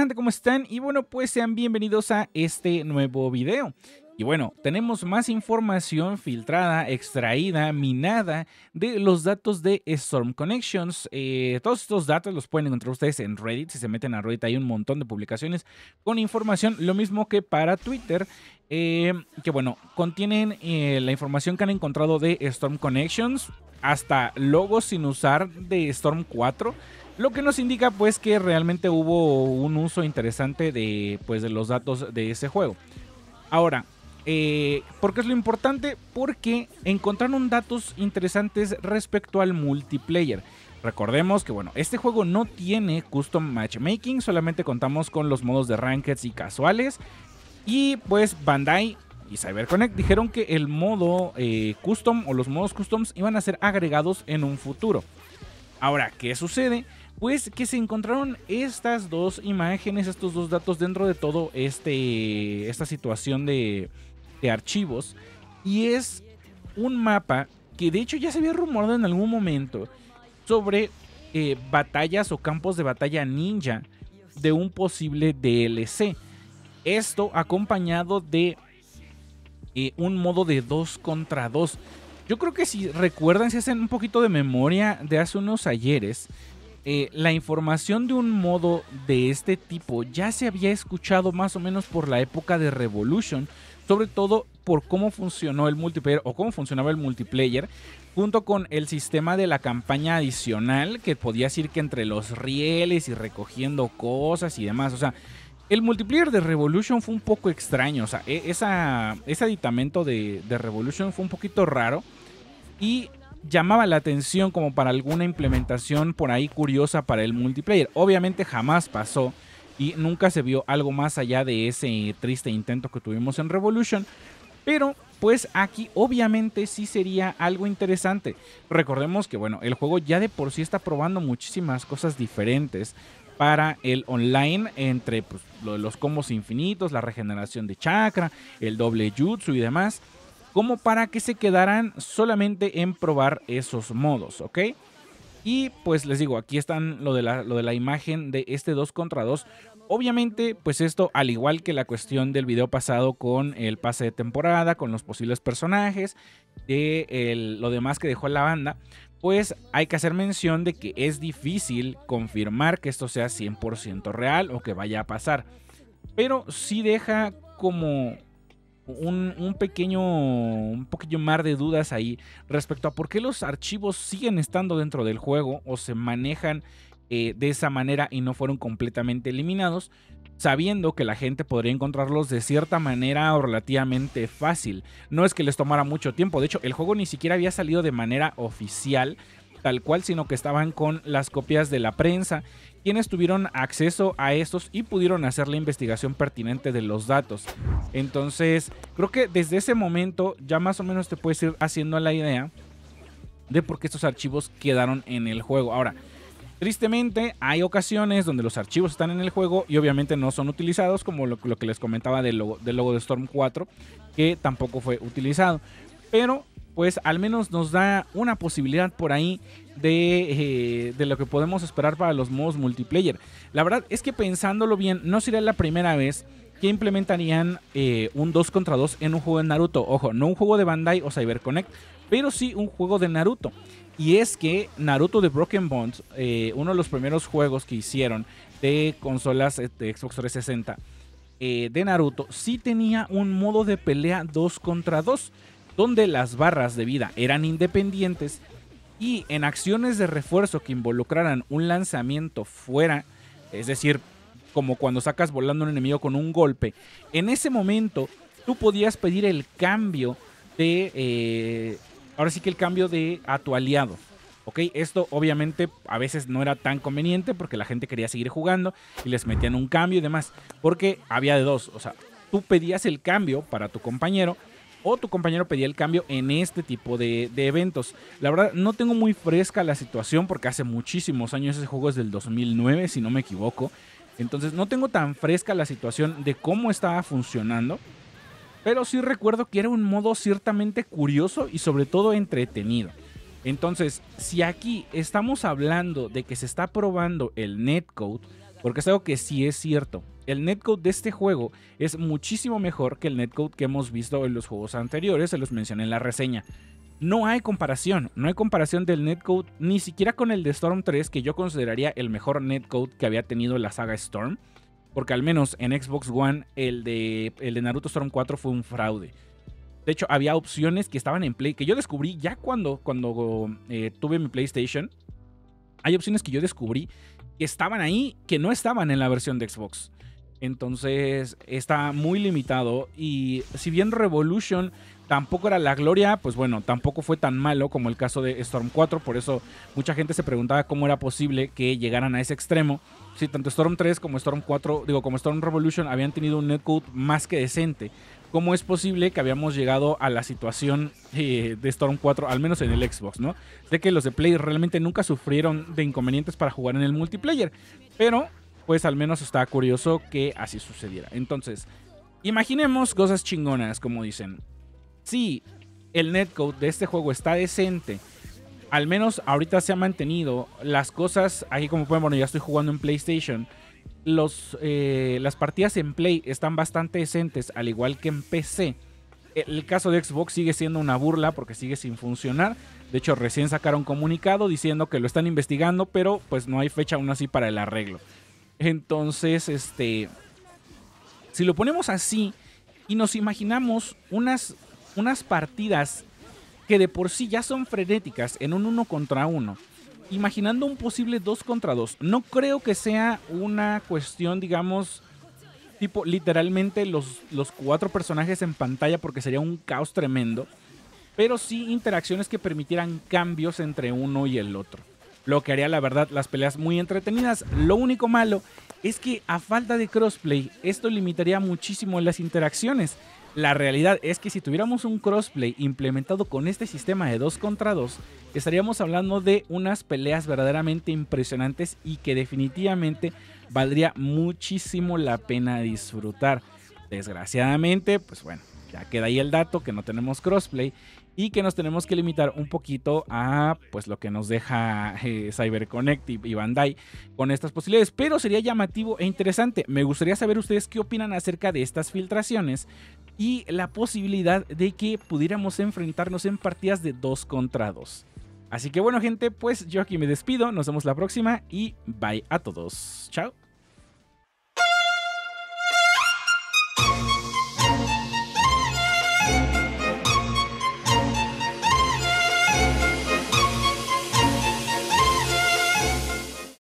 gente? ¿Cómo están? Y bueno, pues sean bienvenidos a este nuevo video. Y bueno, tenemos más información filtrada, extraída, minada de los datos de Storm Connections. Eh, todos estos datos los pueden encontrar ustedes en Reddit. Si se meten a Reddit hay un montón de publicaciones con información, lo mismo que para Twitter. Eh, que bueno, contienen eh, la información que han encontrado de Storm Connections, hasta logos sin usar de Storm 4. Lo que nos indica pues que realmente hubo un uso interesante de, pues, de los datos de ese juego. Ahora, eh, ¿Por qué es lo importante? Porque encontraron datos interesantes respecto al multiplayer. Recordemos que bueno, este juego no tiene custom matchmaking, solamente contamos con los modos de rankeds y casuales. Y pues Bandai y CyberConnect dijeron que el modo eh, custom o los modos customs iban a ser agregados en un futuro. Ahora, ¿qué sucede? Pues que se encontraron estas dos imágenes, estos dos datos dentro de todo este, esta situación de, de archivos y es un mapa que de hecho ya se había rumorado en algún momento sobre eh, batallas o campos de batalla ninja de un posible DLC. Esto acompañado de eh, un modo de 2 contra 2. Yo creo que si recuerdan, si hacen un poquito de memoria de hace unos ayeres, eh, la información de un modo de este tipo ya se había escuchado más o menos por la época de Revolution, sobre todo por cómo funcionó el multiplayer o cómo funcionaba el multiplayer, junto con el sistema de la campaña adicional, que podía ir que entre los rieles y recogiendo cosas y demás. O sea, el multiplayer de Revolution fue un poco extraño. O sea, e, ese aditamento de, de Revolution fue un poquito raro. Y llamaba la atención como para alguna implementación por ahí curiosa para el multiplayer. Obviamente jamás pasó y nunca se vio algo más allá de ese triste intento que tuvimos en Revolution. Pero pues aquí obviamente sí sería algo interesante. Recordemos que bueno, el juego ya de por sí está probando muchísimas cosas diferentes para el online entre pues, los combos infinitos, la regeneración de chakra, el doble jutsu y demás, como para que se quedaran solamente en probar esos modos, ¿ok? Y pues les digo, aquí están lo de la, lo de la imagen de este 2 contra 2. Obviamente, pues esto, al igual que la cuestión del video pasado con el pase de temporada, con los posibles personajes, de lo demás que dejó la banda, pues hay que hacer mención de que es difícil confirmar que esto sea 100% real o que vaya a pasar. Pero sí deja como un, pequeño, un poquillo mar de dudas ahí respecto a por qué los archivos siguen estando dentro del juego o se manejan eh, de esa manera y no fueron completamente eliminados, sabiendo que la gente podría encontrarlos de cierta manera o relativamente fácil. No es que les tomara mucho tiempo, de hecho el juego ni siquiera había salido de manera oficial, tal cual, sino que estaban con las copias de la prensa, quienes tuvieron acceso a estos y pudieron hacer la investigación pertinente de los datos. Entonces, creo que desde ese momento ya más o menos te puedes ir haciendo la idea de por qué estos archivos quedaron en el juego. Ahora, Tristemente, hay ocasiones donde los archivos están en el juego y obviamente no son utilizados, como lo, que les comentaba del logo, del logo de Storm 4, que tampoco fue utilizado. Pero, pues al menos nos da una posibilidad por ahí de, eh, de, lo que podemos esperar para los modos multiplayer. La verdad es que pensándolo bien, no sería la primera vez que implementarían eh, un 2 contra 2 en un juego de Naruto. Ojo, no un juego de Bandai o CyberConnect, pero sí un juego de Naruto. Y es que Naruto de Broken Bonds, eh, uno de los primeros juegos que hicieron de consolas de Xbox 360 eh, de Naruto, sí tenía un modo de pelea 2 contra 2, donde las barras de vida eran independientes y en acciones de refuerzo que involucraran un lanzamiento fuera, es decir, como cuando sacas volando un enemigo con un golpe, en ese momento tú podías pedir el cambio de ahora sí que el cambio de a tu aliado. ¿Ok? Esto obviamente a veces no era tan conveniente porque la gente quería seguir jugando y les metían un cambio y demás. Porque había de dos. O sea, tú pedías el cambio para tu compañero o tu compañero pedía el cambio en este tipo de, eventos. La verdad, no tengo muy fresca la situación porque hace muchísimos años ese juego es del 2009, si no me equivoco. Entonces no tengo tan fresca la situación de cómo estaba funcionando. Pero sí recuerdo que era un modo ciertamente curioso y sobre todo entretenido. Entonces, si aquí estamos hablando de que se está probando el netcode, porque es algo que sí es cierto. El netcode de este juego es muchísimo mejor que el netcode que hemos visto en los juegos anteriores, se los mencioné en la reseña. No hay comparación, no hay comparación del netcode ni siquiera con el de Storm 3, que yo consideraría el mejor netcode que había tenido la saga Storm, porque al menos en Xbox One el de, el de Naruto Storm 4 fue un fraude. De hecho, había opciones que estaban en Play, que yo descubrí ya cuando, cuando eh, tuve mi PlayStation. Hay opciones que yo descubrí que estaban ahí, que no estaban en la versión de Xbox. Entonces está muy limitado. Y si bien Revolution tampoco era la gloria, pues bueno, tampoco fue tan malo como el caso de Storm 4. Por eso mucha gente se preguntaba cómo era posible que llegaran a ese extremo. Si tanto Storm 3 como Storm 4, digo, como Storm Revolution habían tenido un netcode más que decente. ¿Cómo es posible que habíamos llegado a la situación eh, de Storm 4, al menos en el Xbox, ¿no? Sé que los de Play realmente nunca sufrieron de inconvenientes para jugar en el multiplayer, pero pues al menos está curioso que así sucediera. Entonces, imaginemos cosas chingonas, como dicen. Si el netcode de este juego está decente, al menos ahorita se ha mantenido las cosas, aquí como pueden, bueno, ya estoy jugando en PlayStation, los, eh, las partidas en Play están bastante decentes, al igual que en PC. El caso de Xbox sigue siendo una burla porque sigue sin funcionar. De hecho, recién sacaron comunicado diciendo que lo están investigando, pero pues no hay fecha aún así para el arreglo. Entonces, este, si lo ponemos así y nos imaginamos unas, unas partidas que de por sí ya son frenéticas en un uno contra uno, imaginando un posible dos contra dos, no creo que sea una cuestión, digamos, tipo literalmente los, los cuatro personajes en pantalla porque sería un caos tremendo, pero sí interacciones que permitieran cambios entre uno y el otro lo que haría la verdad las peleas muy entretenidas. Lo único malo es que a falta de crossplay esto limitaría muchísimo las interacciones. La realidad es que si tuviéramos un crossplay implementado con este sistema de 2 contra 2, estaríamos hablando de unas peleas verdaderamente impresionantes y que definitivamente valdría muchísimo la pena disfrutar. Desgraciadamente, pues bueno, ya queda ahí el dato que no tenemos crossplay y que nos tenemos que limitar un poquito a pues lo que nos deja eh, CyberConnect y, Bandai con estas posibilidades, pero sería llamativo e interesante. Me gustaría saber ustedes qué opinan acerca de estas filtraciones y la posibilidad de que pudiéramos enfrentarnos en partidas de 2 contra 2. Así que bueno gente, pues yo aquí me despido, nos vemos la próxima y bye a todos. Chao.